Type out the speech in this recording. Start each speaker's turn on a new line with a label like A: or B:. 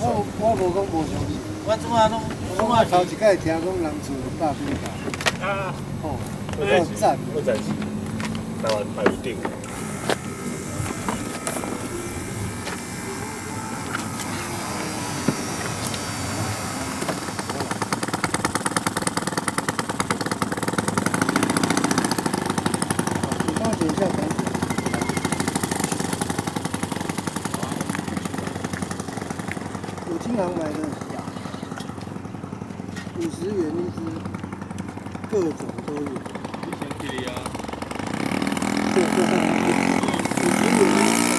A: 我。我无讲无相信，
B: 我怎啊拢
A: 我我头一摆听讲人厝有百几架，
C: 啊，
A: 哦，
C: 我
A: 够赞。
C: 我在是台湾排有顶。
A: 你帮我剪一下单子。五金行买的，五十元一只，各种都有。五十元。